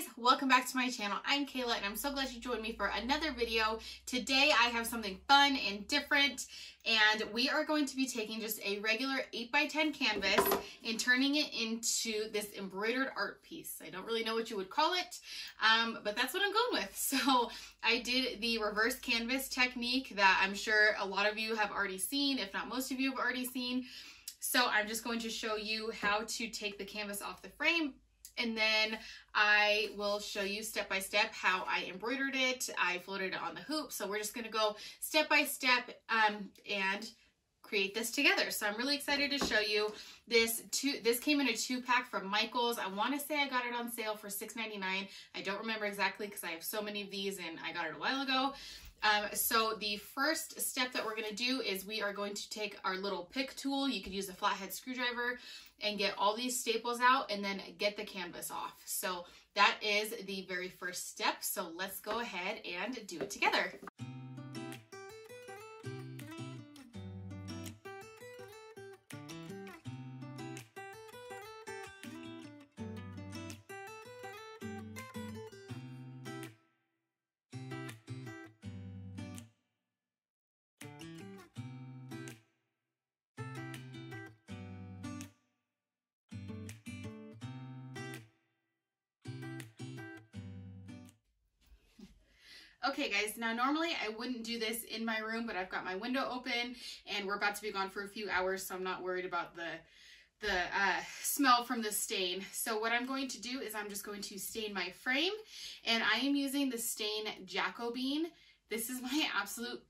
guys, welcome back to my channel. I'm Kayla and I'm so glad you joined me for another video. Today I have something fun and different and we are going to be taking just a regular 8x10 canvas and turning it into this embroidered art piece. I don't really know what you would call it, um, but that's what I'm going with. So I did the reverse canvas technique that I'm sure a lot of you have already seen, if not most of you have already seen. So I'm just going to show you how to take the canvas off the frame and then I will show you step by step how I embroidered it. I floated it on the hoop. So we're just gonna go step by step um, and create this together. So I'm really excited to show you this two this came in a two pack from Michaels. I want to say I got it on sale for $6.99. I don't remember exactly because I have so many of these and I got it a while ago. Um, so the first step that we're going to do is we are going to take our little pick tool. You could use a flathead screwdriver and get all these staples out and then get the canvas off. So that is the very first step. So let's go ahead and do it together. Okay guys, now normally I wouldn't do this in my room, but I've got my window open and we're about to be gone for a few hours, so I'm not worried about the the uh, smell from the stain. So what I'm going to do is I'm just going to stain my frame and I am using the stain Jacobean. This is my absolute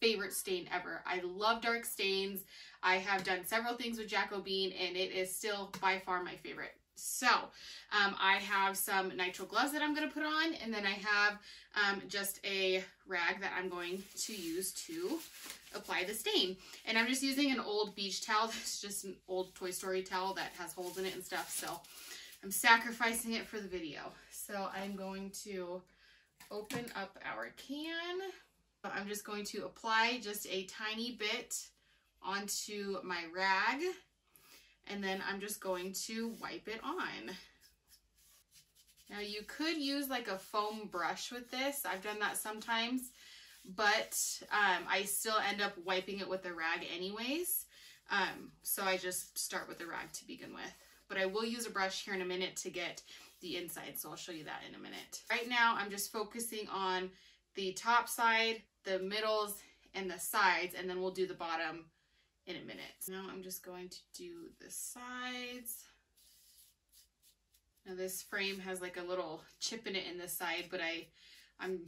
favorite stain ever. I love dark stains. I have done several things with Jacobean and it is still by far my favorite. So um, I have some nitrile gloves that I'm going to put on and then I have um, just a rag that I'm going to use to apply the stain. And I'm just using an old beach towel. It's just an old Toy Story towel that has holes in it and stuff. So I'm sacrificing it for the video. So I'm going to open up our can. I'm just going to apply just a tiny bit onto my rag and then I'm just going to wipe it on. Now you could use like a foam brush with this. I've done that sometimes, but um, I still end up wiping it with a rag anyways. Um, so I just start with a rag to begin with. But I will use a brush here in a minute to get the inside, so I'll show you that in a minute. Right now, I'm just focusing on the top side, the middles, and the sides, and then we'll do the bottom in a minute. Now I'm just going to do the sides. Now this frame has like a little chip in it in the side, but I, I'm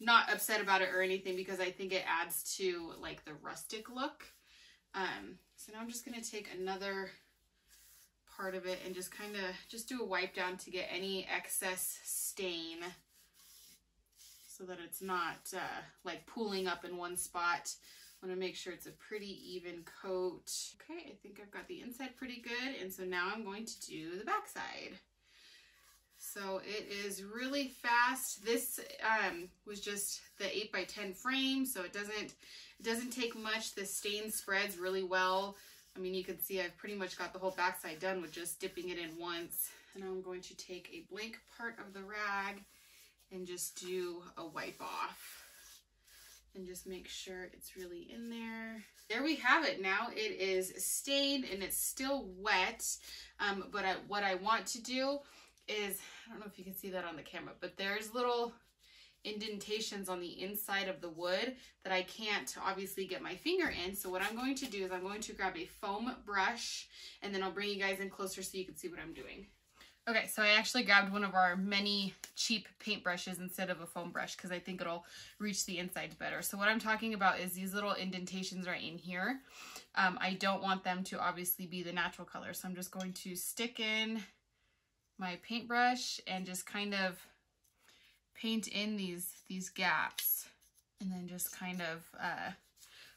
not upset about it or anything because I think it adds to like the rustic look. Um, so now I'm just gonna take another part of it and just kind of just do a wipe down to get any excess stain so that it's not uh, like pooling up in one spot want to make sure it's a pretty even coat. Okay, I think I've got the inside pretty good. And so now I'm going to do the back side. So it is really fast. This um, was just the 8 by 10 frame, so it doesn't, it doesn't take much. The stain spreads really well. I mean, you can see I've pretty much got the whole backside done with just dipping it in once. And I'm going to take a blank part of the rag and just do a wipe off and just make sure it's really in there. There we have it. Now it is stained and it's still wet. Um, but I, what I want to do is, I don't know if you can see that on the camera, but there's little indentations on the inside of the wood that I can't obviously get my finger in. So what I'm going to do is I'm going to grab a foam brush and then I'll bring you guys in closer so you can see what I'm doing. Okay, so I actually grabbed one of our many cheap paint brushes instead of a foam brush because I think it'll reach the insides better. So what I'm talking about is these little indentations right in here. Um, I don't want them to obviously be the natural color. So I'm just going to stick in my paintbrush and just kind of paint in these, these gaps and then just kind of uh,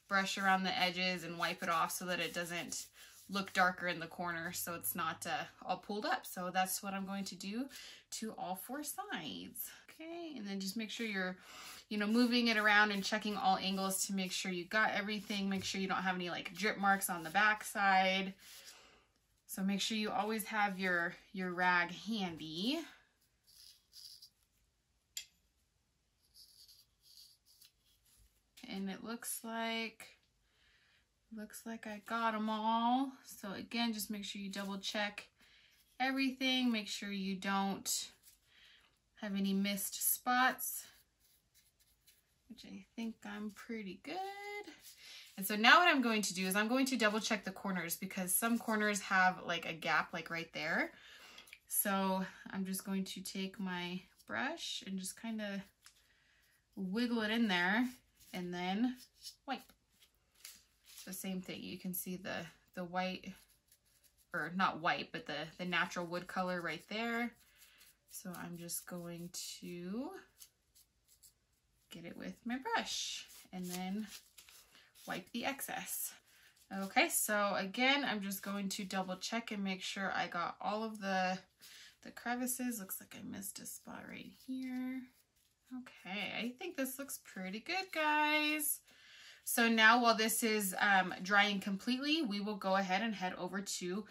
brush around the edges and wipe it off so that it doesn't look darker in the corner so it's not uh, all pulled up. So that's what I'm going to do to all four sides. Okay, and then just make sure you're, you know, moving it around and checking all angles to make sure you got everything. Make sure you don't have any like drip marks on the back side. So make sure you always have your, your rag handy. And it looks like looks like I got them all. So again, just make sure you double check everything. Make sure you don't have any missed spots, which I think I'm pretty good. And so now what I'm going to do is I'm going to double check the corners because some corners have like a gap like right there. So I'm just going to take my brush and just kind of wiggle it in there and then wipe. So same thing, you can see the, the white, or not white, but the, the natural wood color right there. So I'm just going to get it with my brush and then wipe the excess. Okay, so again, I'm just going to double check and make sure I got all of the, the crevices. Looks like I missed a spot right here. Okay, I think this looks pretty good, guys. So now while this is um, drying completely, we will go ahead and head over to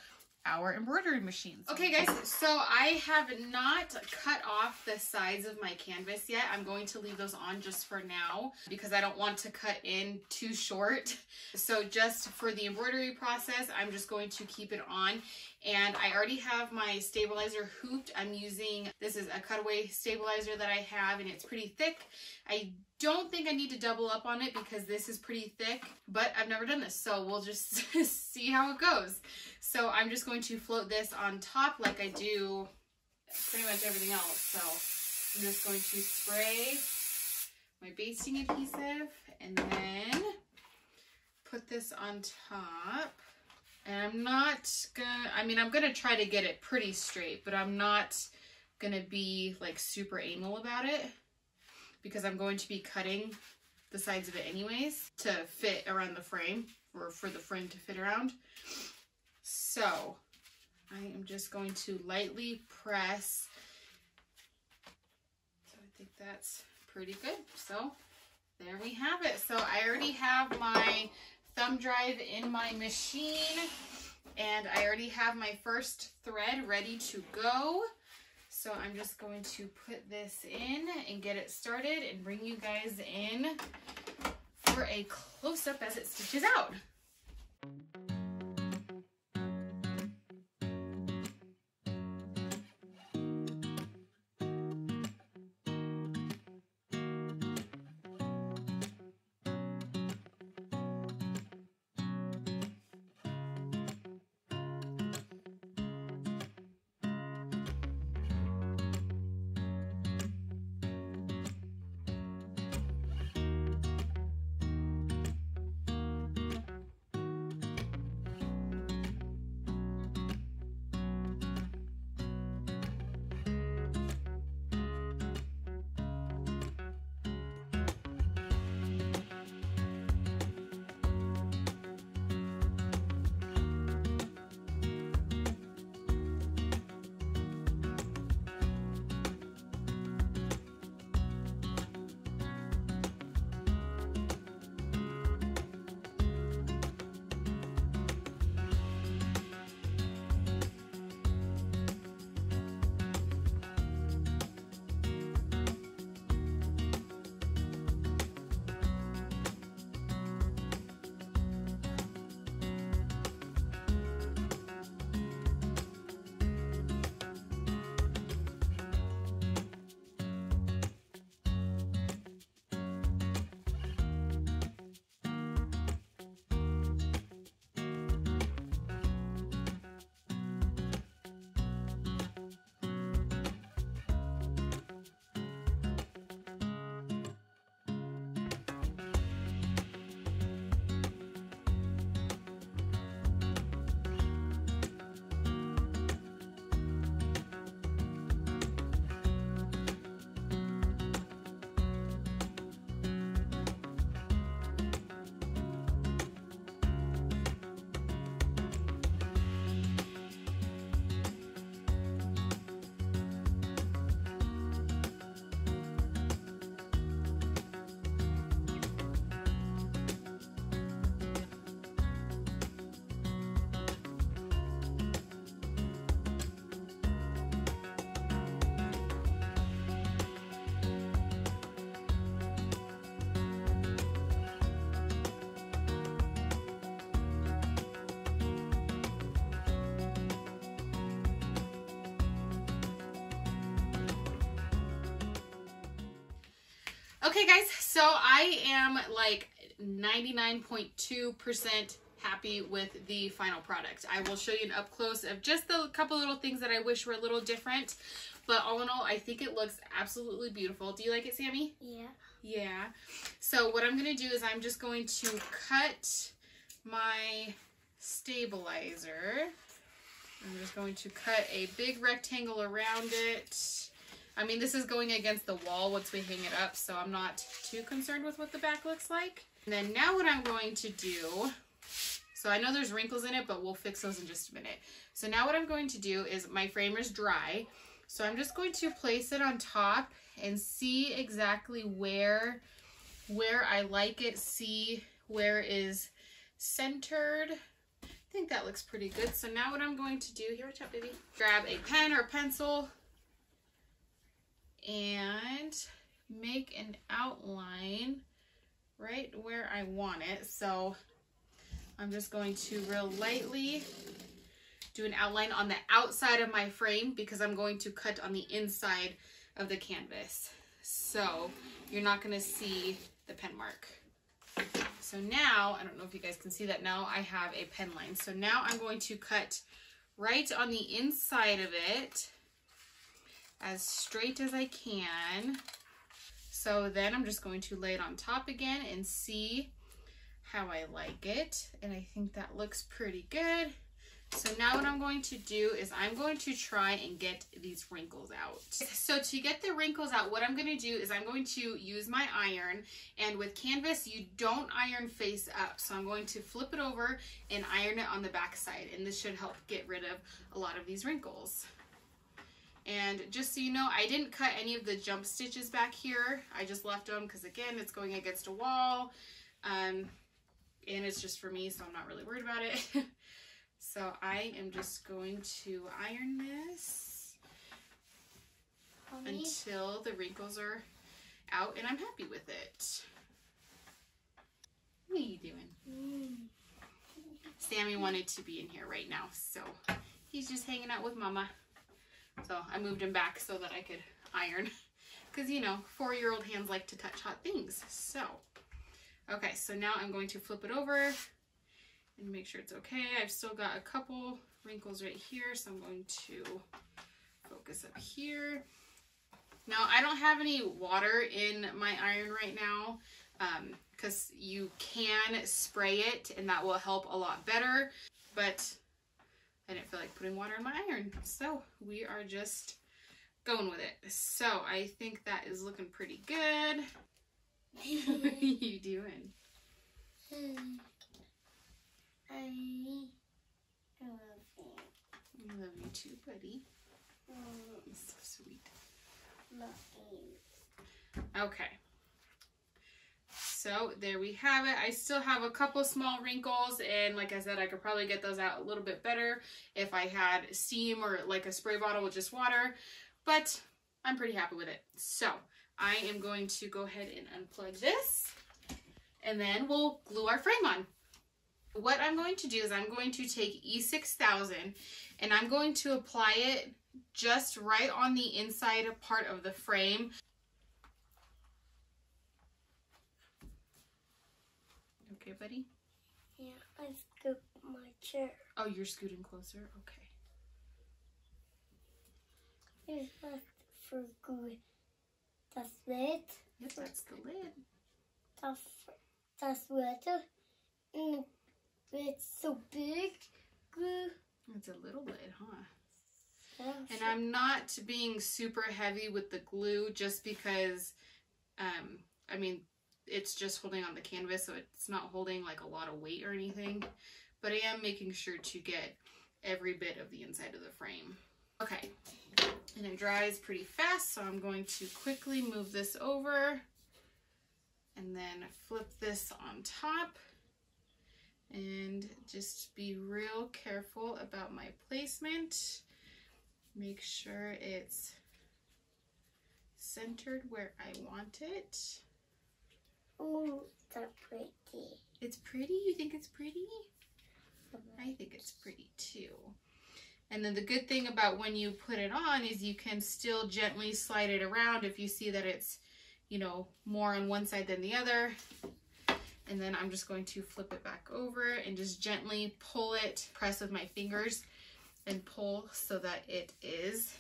our embroidery machines. Okay guys, so I have not cut off the sides of my canvas yet. I'm going to leave those on just for now because I don't want to cut in too short. So just for the embroidery process, I'm just going to keep it on. And I already have my stabilizer hooped. I'm using, this is a cutaway stabilizer that I have and it's pretty thick. I don't think I need to double up on it because this is pretty thick, but I've never done this, so we'll just see how it goes. So I'm just going to float this on top like I do pretty much everything else. So I'm just going to spray my basting adhesive and then put this on top. And I'm not gonna, I mean, I'm gonna try to get it pretty straight, but I'm not gonna be like super anal about it because I'm going to be cutting the sides of it anyways to fit around the frame or for the frame to fit around. So I am just going to lightly press. So I think that's pretty good. So there we have it. So I already have my thumb drive in my machine and I already have my first thread ready to go. So I'm just going to put this in and get it started and bring you guys in for a close-up as it stitches out. Okay guys, so I am like 99.2% happy with the final product. I will show you an up close of just the couple little things that I wish were a little different. But all in all, I think it looks absolutely beautiful. Do you like it, Sammy? Yeah. Yeah. So what I'm going to do is I'm just going to cut my stabilizer. I'm just going to cut a big rectangle around it. I mean, this is going against the wall once we hang it up, so I'm not too concerned with what the back looks like. And then now what I'm going to do, so I know there's wrinkles in it, but we'll fix those in just a minute. So now what I'm going to do is my frame is dry. So I'm just going to place it on top and see exactly where, where I like it, see where is centered. I think that looks pretty good. So now what I'm going to do, here, watch out, baby. Grab a pen or a pencil and make an outline right where I want it. So I'm just going to real lightly do an outline on the outside of my frame because I'm going to cut on the inside of the canvas. So you're not going to see the pen mark. So now, I don't know if you guys can see that now, I have a pen line. So now I'm going to cut right on the inside of it as straight as I can. So then I'm just going to lay it on top again and see how I like it. And I think that looks pretty good. So now what I'm going to do is I'm going to try and get these wrinkles out. So to get the wrinkles out, what I'm going to do is I'm going to use my iron. And with canvas, you don't iron face up. So I'm going to flip it over and iron it on the back side. And this should help get rid of a lot of these wrinkles. And just so you know, I didn't cut any of the jump stitches back here. I just left them because again, it's going against a wall. Um, and it's just for me, so I'm not really worried about it. so I am just going to iron this Mommy? until the wrinkles are out and I'm happy with it. What are you doing? Mm. Sammy wanted to be in here right now, so he's just hanging out with mama. So I moved him back so that I could iron. Because, you know, four-year-old hands like to touch hot things. So, okay, so now I'm going to flip it over and make sure it's okay. I've still got a couple wrinkles right here, so I'm going to focus up here. Now, I don't have any water in my iron right now because um, you can spray it and that will help a lot better. But I didn't feel like putting water in my iron. So we are just going with it. So I think that is looking pretty good. what are you doing? Hmm. I love you. I love you too, buddy. You're so sweet. Love you. Okay. So there we have it. I still have a couple small wrinkles and like I said, I could probably get those out a little bit better if I had steam or like a spray bottle with just water, but I'm pretty happy with it. So I am going to go ahead and unplug this and then we'll glue our frame on. What I'm going to do is I'm going to take E6000 and I'm going to apply it just right on the inside part of the frame. Buddy? Yeah, I scooped my chair. Oh, you're scooting closer? Okay. Here's left for good. Das Lid. Yep, that's the lid. Das Wetter. And it's so big. Good. It's a little lid, huh? And I'm not being super heavy with the glue just because, um, I mean, it's just holding on the canvas, so it's not holding like a lot of weight or anything. But I am making sure to get every bit of the inside of the frame. Okay, and it dries pretty fast, so I'm going to quickly move this over and then flip this on top and just be real careful about my placement. Make sure it's centered where I want it. Oh, that's pretty. It's pretty? You think it's pretty? Uh-huh. I think it's pretty too. And then the good thing about when you put it on is you can still gently slide it around if you see that it's, you know, more on one side than the other. And then I'm just going to flip it back over and just gently pull it, press with my fingers and pull so that it is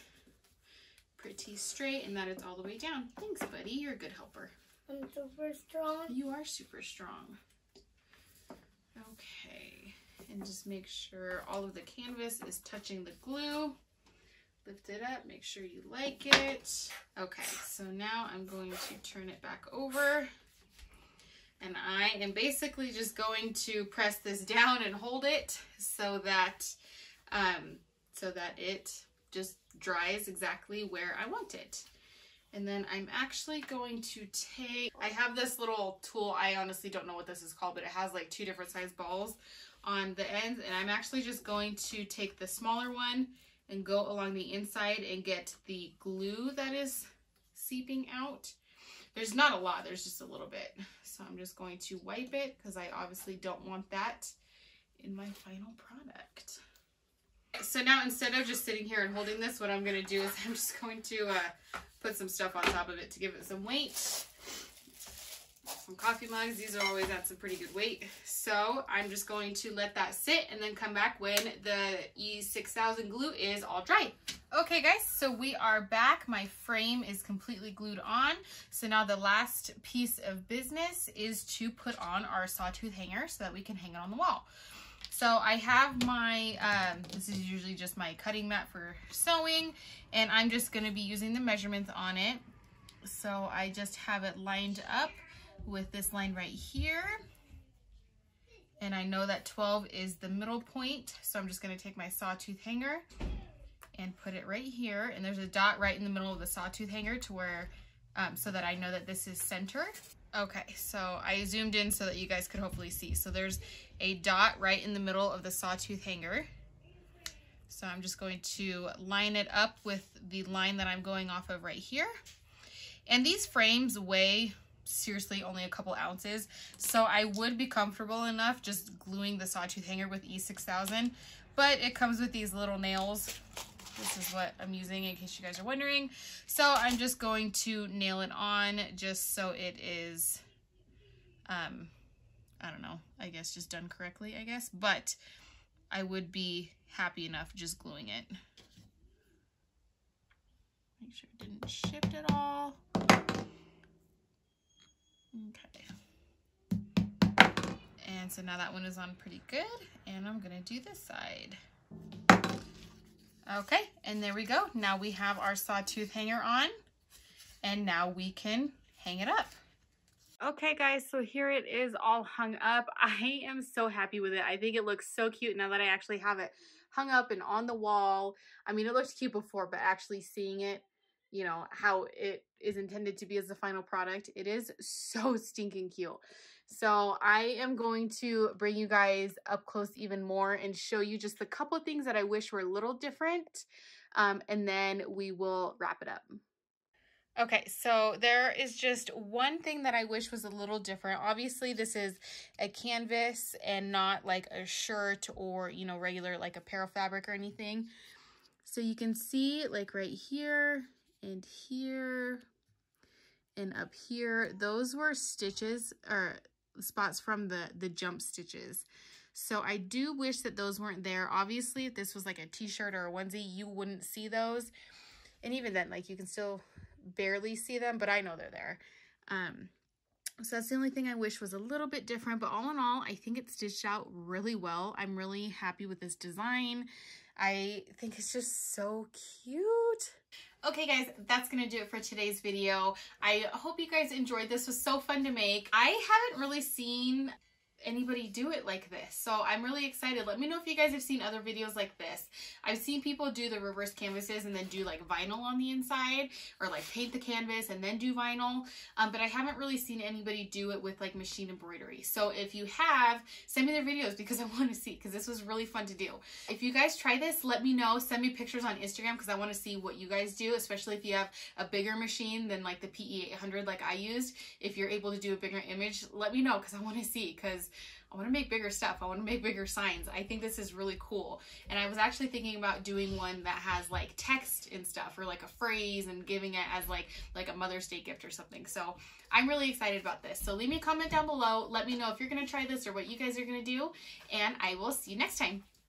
pretty straight and that it's all the way down. Thanks, buddy. You're a good helper. I'm super strong. You are super strong. Okay, and just make sure all of the canvas is touching the glue. Lift it up, make sure you like it. Okay, so now I'm going to turn it back over. And I am basically just going to press this down and hold it so that, um, so that it just dries exactly where I want it. And then I'm actually going to take, I have this little tool, I honestly don't know what this is called, but it has like two different size balls on the ends. And I'm actually just going to take the smaller one and go along the inside and get the glue that is seeping out. There's not a lot, there's just a little bit. So I'm just going to wipe it because I obviously don't want that in my final product. So now instead of just sitting here and holding this, what I'm going to do is I'm just going to uh, put some stuff on top of it to give it some weight. Some coffee mugs. These are always at some pretty good weight. So I'm just going to let that sit and then come back when the E6000 glue is all dry. Okay guys, so we are back. My frame is completely glued on. So now the last piece of business is to put on our sawtooth hanger so that we can hang it on the wall. So I have my, um, this is usually just my cutting mat for sewing, and I'm just gonna be using the measurements on it. So I just have it lined up with this line right here. And I know that 12 is the middle point, so I'm just gonna take my sawtooth hanger and put it right here. And there's a dot right in the middle of the sawtooth hanger to where, um, so that I know that this is centered. Okay, so I zoomed in so that you guys could hopefully see. So there's a dot right in the middle of the sawtooth hanger. So I'm just going to line it up with the line that I'm going off of right here. And these frames weigh seriously only a couple ounces. So I would be comfortable enough just gluing the sawtooth hanger with E6000, but it comes with these little nails this is what I'm using in case you guys are wondering. So I'm just going to nail it on just so it is, um, I don't know, I guess just done correctly, I guess. But I would be happy enough just gluing it. Make sure it didn't shift at all. Okay. And so now that one is on pretty good. And I'm going to do this side. Okay, and there we go. Now we have our sawtooth hanger on, and now we can hang it up. Okay guys, so here it is all hung up. I am so happy with it. I think it looks so cute now that I actually have it hung up and on the wall. I mean, it looked cute before, but actually seeing it, you know, how it is intended to be as the final product, it is so stinking cute. So I am going to bring you guys up close even more and show you just a couple of things that I wish were a little different. Um, and then we will wrap it up. Okay, so there is just one thing that I wish was a little different. Obviously, this is a canvas and not like a shirt or, you know, regular like apparel fabric or anything. So you can see like right here and here and up here, those were stitches or spots from the, the jump stitches. So I do wish that those weren't there. Obviously, if this was like a t-shirt or a onesie, you wouldn't see those. And even then, like you can still barely see them, but I know they're there. Um, so that's the only thing I wish was a little bit different, but all in all, I think it stitched out really well. I'm really happy with this design. I think it's just so cute. Okay guys, that's going to do it for today's video. I hope you guys enjoyed. This was so fun to make. I haven't really seen anybody do it like this. So I'm really excited. Let me know if you guys have seen other videos like this. I've seen people do the reverse canvases and then do like vinyl on the inside or like paint the canvas and then do vinyl. Um, but I haven't really seen anybody do it with like machine embroidery. So if you have, send me their videos because I want to see because this was really fun to do. If you guys try this, let me know. Send me pictures on Instagram because I want to see what you guys do, especially if you have a bigger machine than like the PE800 like I used. If you're able to do a bigger image, let me know because I want to see because I want to make bigger stuff. I want to make bigger signs. I think this is really cool. And I was actually thinking about doing one that has like text and stuff or like a phrase and giving it as like like a Mother's Day gift or something. So I'm really excited about this. So leave me a comment down below. Let me know if you're going to try this or what you guys are going to do. And I will see you next time.